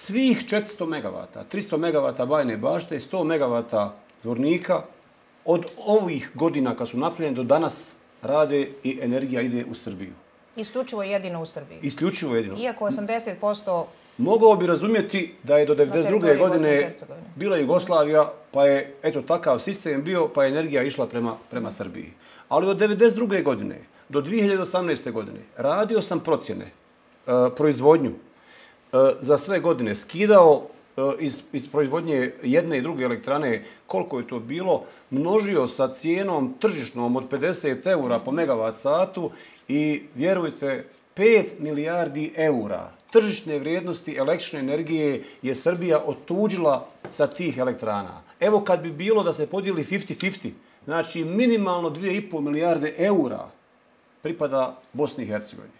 svih 400 MW, 300 MW bajne bašte, 100 MW zvornika, od ovih godina kad su napravljeni do danas rade i energija ide u Srbiju. Isključivo jedino u Srbiji. Isključivo jedino. Iako 80% Mogao bi razumjeti da je do 92. godine bila Jugoslavija, pa je eto takav sistem bio, pa je energija išla prema, prema Srbiji. Ali od 92. godine do 2018. godine radio sam procjene, e, proizvodnju E, za sve godine, skidao e, iz, iz proizvodnje jedne i druge elektrane koliko je to bilo, množio sa cijenom tržišnom od 50 eura po megavat satu i vjerujte, 5 milijardi eura tržišne vrijednosti električne energije je Srbija otuđila sa tih elektrana. Evo kad bi bilo da se podijeli 50-50, znači minimalno 2,5 milijarde eura pripada Bosni i Hercegovini.